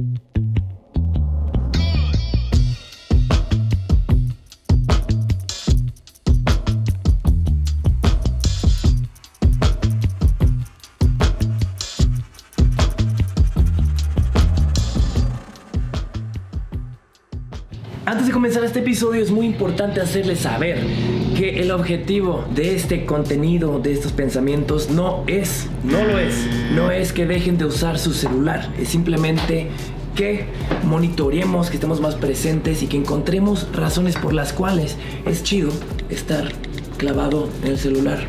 you. De comenzar este episodio es muy importante hacerles saber que el objetivo de este contenido, de estos pensamientos, no es, no lo es, no es que dejen de usar su celular, es simplemente que monitoreemos, que estemos más presentes y que encontremos razones por las cuales es chido estar clavado en el celular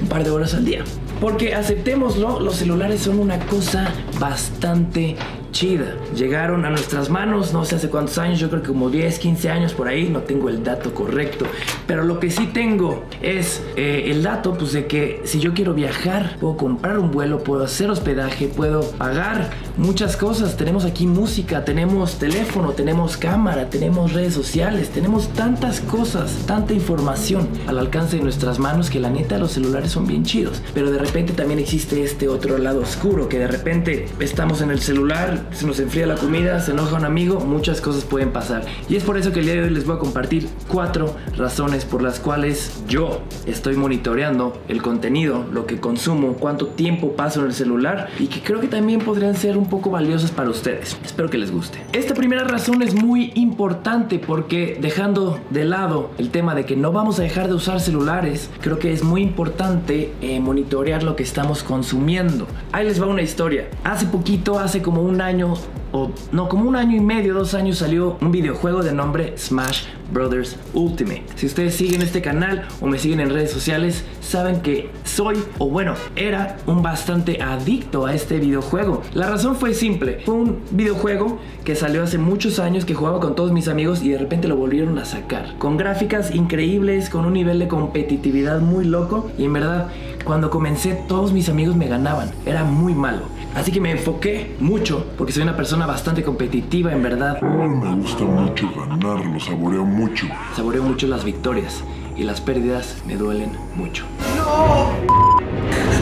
un par de horas al día. Porque aceptémoslo, los celulares son una cosa bastante chida. Llegaron a nuestras manos no sé hace cuántos años, yo creo que como 10, 15 años por ahí, no tengo el dato correcto. Pero lo que sí tengo es eh, el dato pues de que si yo quiero viajar, puedo comprar un vuelo, puedo hacer hospedaje, puedo pagar muchas cosas. Tenemos aquí música, tenemos teléfono, tenemos cámara, tenemos redes sociales, tenemos tantas cosas, tanta información al alcance de nuestras manos que la neta los celulares son bien chidos. Pero de repente también existe este otro lado oscuro, que de repente estamos en el celular, se nos enfría la comida, se enoja un amigo, muchas cosas pueden pasar. Y es por eso que el día de hoy les voy a compartir cuatro razones por las cuales yo estoy monitoreando el contenido, lo que consumo, cuánto tiempo paso en el celular y que creo que también podrían ser un poco valiosas para ustedes. Espero que les guste. Esta primera razón es muy importante porque dejando de lado el tema de que no vamos a dejar de usar celulares, creo que es muy importante eh, monitorear lo que estamos consumiendo. Ahí les va una historia. Hace poquito, hace como un año o no, como un año y medio, dos años salió un videojuego de nombre Smash Brothers Ultimate. Si ustedes siguen este canal o me siguen en redes sociales, saben que soy, o bueno, era un bastante adicto a este videojuego. La razón fue simple, fue un videojuego que salió hace muchos años, que jugaba con todos mis amigos y de repente lo volvieron a sacar. Con gráficas increíbles, con un nivel de competitividad muy loco y en verdad, cuando comencé todos mis amigos me ganaban, era muy malo. Así que me enfoqué mucho porque soy una persona bastante competitiva, en verdad. me gusta mucho ganar, lo saboreo mucho. Saboreo mucho las victorias y las pérdidas me duelen mucho. ¡No!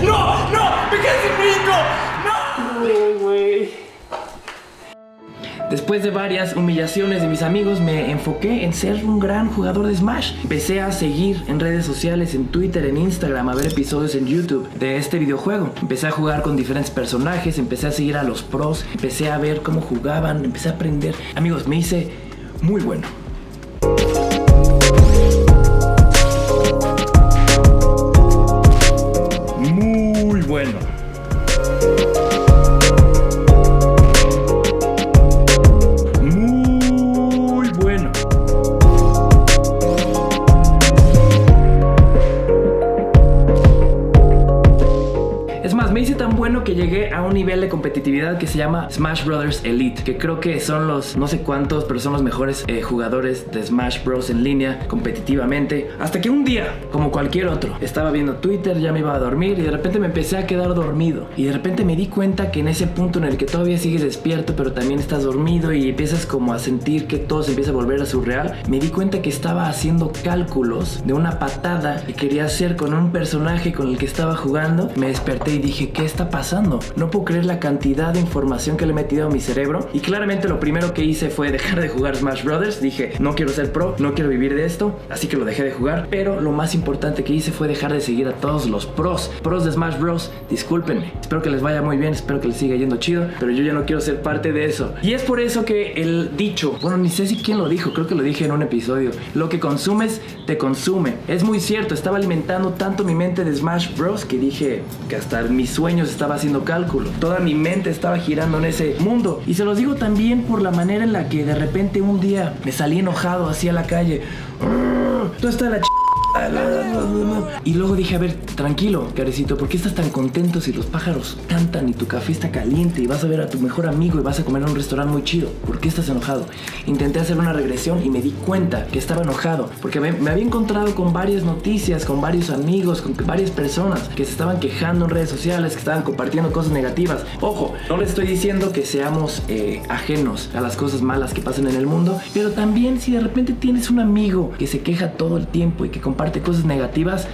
¡No! ¡No! ¡Me quedé sin brinco! ¡No! Después de varias humillaciones de mis amigos, me enfoqué en ser un gran jugador de Smash. Empecé a seguir en redes sociales, en Twitter, en Instagram, a ver episodios en YouTube de este videojuego. Empecé a jugar con diferentes personajes, empecé a seguir a los pros, empecé a ver cómo jugaban, empecé a aprender. Amigos, me hice muy bueno. Llegué a un nivel de competitividad que se llama Smash Brothers Elite, que creo que son los no sé cuántos, pero son los mejores eh, jugadores de Smash Bros en línea competitivamente. Hasta que un día, como cualquier otro, estaba viendo Twitter, ya me iba a dormir y de repente me empecé a quedar dormido. Y de repente me di cuenta que en ese punto en el que todavía sigues despierto, pero también estás dormido y empiezas como a sentir que todo se empieza a volver a surreal, me di cuenta que estaba haciendo cálculos de una patada que quería hacer con un personaje con el que estaba jugando. Me desperté y dije, ¿qué está pasando? No puedo creer la cantidad de información que le he metido a mi cerebro. Y claramente lo primero que hice fue dejar de jugar Smash Brothers. Dije, no quiero ser pro, no quiero vivir de esto, así que lo dejé de jugar. Pero lo más importante que hice fue dejar de seguir a todos los pros. Pros de Smash Bros. Discúlpenme. Espero que les vaya muy bien, espero que les siga yendo chido, pero yo ya no quiero ser parte de eso. Y es por eso que el dicho, bueno, ni sé si quién lo dijo, creo que lo dije en un episodio. Lo que consumes te consume. Es muy cierto, estaba alimentando tanto mi mente de Smash Bros. que dije que hasta mis sueños estaba haciendo cálculo. Toda mi mente estaba girando en ese mundo. Y se los digo también por la manera en la que de repente un día me salí enojado hacia la calle. Todo está la ch y luego dije, a ver, tranquilo, carecito, ¿por qué estás tan contento si los pájaros cantan y tu café está caliente y vas a ver a tu mejor amigo y vas a comer en un restaurante muy chido? ¿Por qué estás enojado? Intenté hacer una regresión y me di cuenta que estaba enojado porque me, me había encontrado con varias noticias, con varios amigos, con varias personas que se estaban quejando en redes sociales, que estaban compartiendo cosas negativas. Ojo, no les estoy diciendo que seamos eh, ajenos a las cosas malas que pasan en el mundo, pero también si de repente tienes un amigo que se queja todo el tiempo y que comparte cosas negativas,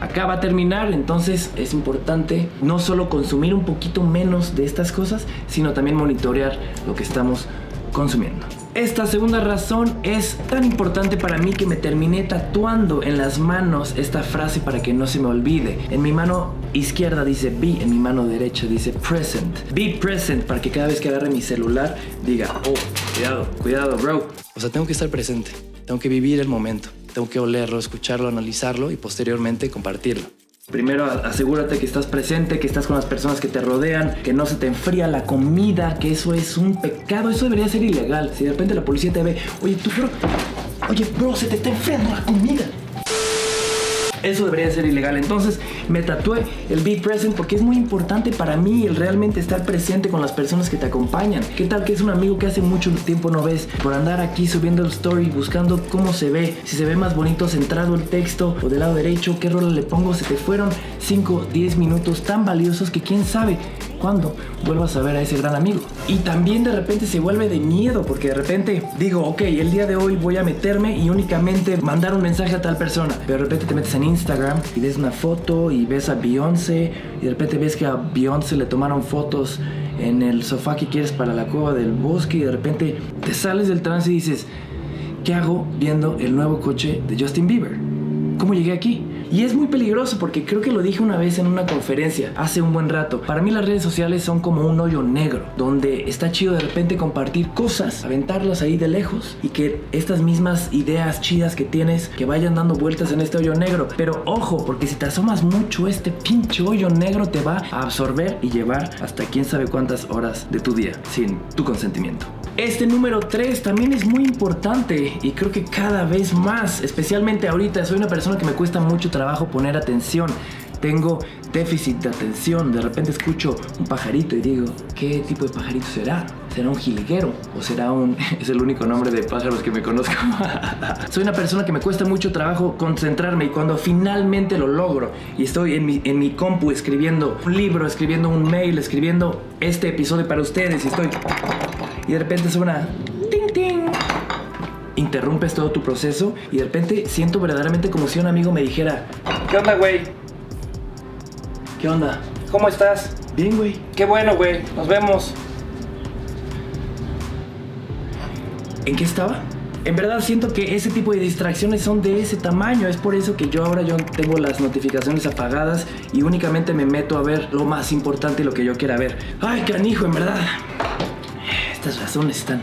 acá va a terminar, entonces es importante no solo consumir un poquito menos de estas cosas, sino también monitorear lo que estamos consumiendo. Esta segunda razón es tan importante para mí que me terminé tatuando en las manos esta frase para que no se me olvide. En mi mano izquierda dice be, en mi mano derecha dice present. Be present para que cada vez que agarre mi celular diga, oh, cuidado, cuidado, bro. O sea, tengo que estar presente, tengo que vivir el momento, tengo que olerlo, escucharlo, analizarlo y posteriormente compartirlo. Primero asegúrate que estás presente, que estás con las personas que te rodean, que no se te enfría la comida, que eso es un pecado, eso debería ser ilegal. Si de repente la policía te ve, oye, tú, bro, oye, bro, se te está enfriando la comida. Eso debería ser ilegal. Entonces me tatué el Be Present porque es muy importante para mí el realmente estar presente con las personas que te acompañan. ¿Qué tal que es un amigo que hace mucho tiempo no ves? Por andar aquí subiendo el story, buscando cómo se ve, si se ve más bonito centrado el texto o del lado derecho, qué rol le pongo, se te fueron 5, 10 minutos tan valiosos que quién sabe cuando vuelvas a ver a ese gran amigo. Y también de repente se vuelve de miedo porque de repente digo, ok, el día de hoy voy a meterme y únicamente mandar un mensaje a tal persona. Pero de repente te metes en Instagram y ves una foto y ves a Beyoncé y de repente ves que a Beyoncé le tomaron fotos en el sofá que quieres para la cueva del bosque y de repente te sales del trance y dices, ¿qué hago viendo el nuevo coche de Justin Bieber? ¿Cómo llegué aquí? Y es muy peligroso porque creo que lo dije una vez en una conferencia hace un buen rato. Para mí las redes sociales son como un hoyo negro, donde está chido de repente compartir cosas, aventarlas ahí de lejos y que estas mismas ideas chidas que tienes que vayan dando vueltas en este hoyo negro. Pero ojo, porque si te asomas mucho, este pinche hoyo negro te va a absorber y llevar hasta quién sabe cuántas horas de tu día sin tu consentimiento. Este número 3 también es muy importante y creo que cada vez más, especialmente ahorita, soy una persona que me cuesta mucho trabajo poner atención. Tengo déficit de atención, de repente escucho un pajarito y digo, ¿qué tipo de pajarito será? ¿Será un jilguero? ¿O será un... es el único nombre de pájaros que me conozco? Soy una persona que me cuesta mucho trabajo concentrarme y cuando finalmente lo logro y estoy en mi, en mi compu escribiendo un libro, escribiendo un mail, escribiendo este episodio para ustedes y estoy y de repente suena ting ting. Interrumpes todo tu proceso y de repente siento verdaderamente como si un amigo me dijera, ¿qué onda, güey? ¿Qué onda? ¿Cómo estás? Bien, güey. Qué bueno, güey. Nos vemos. ¿En qué estaba? En verdad siento que ese tipo de distracciones son de ese tamaño. Es por eso que yo ahora yo tengo las notificaciones apagadas y únicamente me meto a ver lo más importante y lo que yo quiera ver. Ay, canijo, en verdad. Estas razones están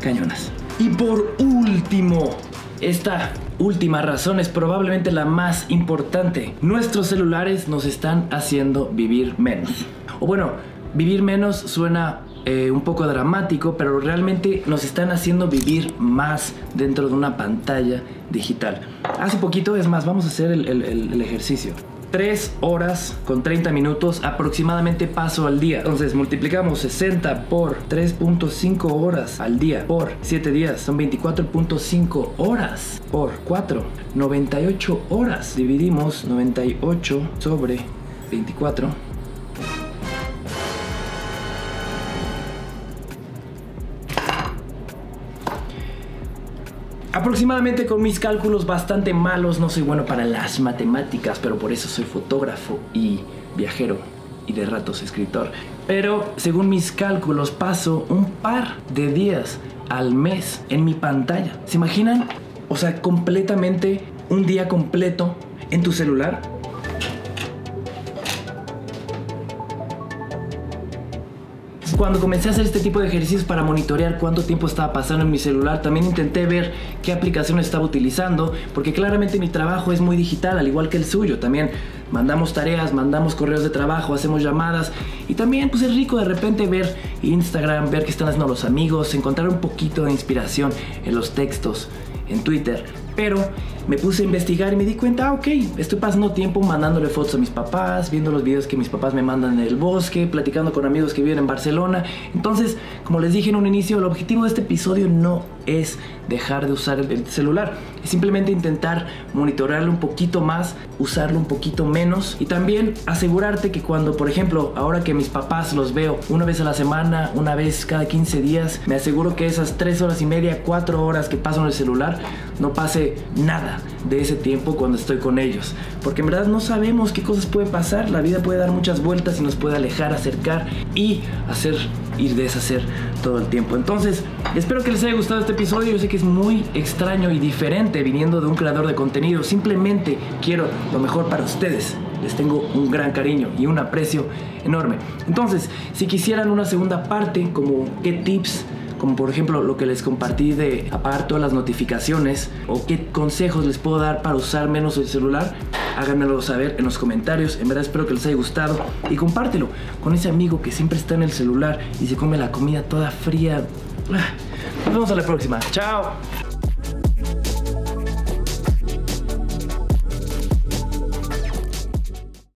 cañonas. Y por último, esta última razón es probablemente la más importante. Nuestros celulares nos están haciendo vivir menos. O bueno, vivir menos suena eh, un poco dramático, pero realmente nos están haciendo vivir más dentro de una pantalla digital. Hace poquito, es más, vamos a hacer el, el ejercicio. 3 horas con 30 minutos aproximadamente paso al día. Entonces multiplicamos 60 por 3.5 horas al día por 7 días. Son 24.5 horas por 4. 98 horas. Dividimos 98 sobre 24 Aproximadamente con mis cálculos bastante malos, no soy bueno para las matemáticas, pero por eso soy fotógrafo y viajero y de ratos escritor. Pero según mis cálculos paso un par de días al mes en mi pantalla. ¿Se imaginan? O sea, completamente un día completo en tu celular. Cuando comencé a hacer este tipo de ejercicios para monitorear cuánto tiempo estaba pasando en mi celular, también intenté ver qué aplicación estaba utilizando, porque claramente mi trabajo es muy digital, al igual que el suyo. También mandamos tareas, mandamos correos de trabajo, hacemos llamadas y también pues es rico de repente ver Instagram, ver qué están haciendo los amigos, encontrar un poquito de inspiración en los textos en Twitter. Pero me puse a investigar y me di cuenta, ah, ok, estoy pasando tiempo mandándole fotos a mis papás, viendo los videos que mis papás me mandan en el bosque, platicando con amigos que viven en Barcelona. Entonces, como les dije en un inicio, el objetivo de este episodio no es dejar de usar el celular, es simplemente intentar monitorearlo un poquito más, usarlo un poquito menos y también asegurarte que cuando, por ejemplo, ahora que mis papás los veo una vez a la semana, una vez cada 15 días, me aseguro que esas 3 horas y media, 4 horas que paso en el celular, no pase nada de ese tiempo cuando estoy con ellos. Porque en verdad no sabemos qué cosas pueden pasar. La vida puede dar muchas vueltas y nos puede alejar, acercar y hacer ir deshacer todo el tiempo. Entonces, espero que les haya gustado este episodio. Yo sé que es muy extraño y diferente viniendo de un creador de contenido. Simplemente quiero lo mejor para ustedes. Les tengo un gran cariño y un aprecio enorme. Entonces, si quisieran una segunda parte, como qué tips como por ejemplo lo que les compartí de apagar todas las notificaciones o qué consejos les puedo dar para usar menos el celular, háganmelo saber en los comentarios. En verdad espero que les haya gustado y compártelo con ese amigo que siempre está en el celular y se come la comida toda fría. Ah, Nos vemos a la próxima. Chao.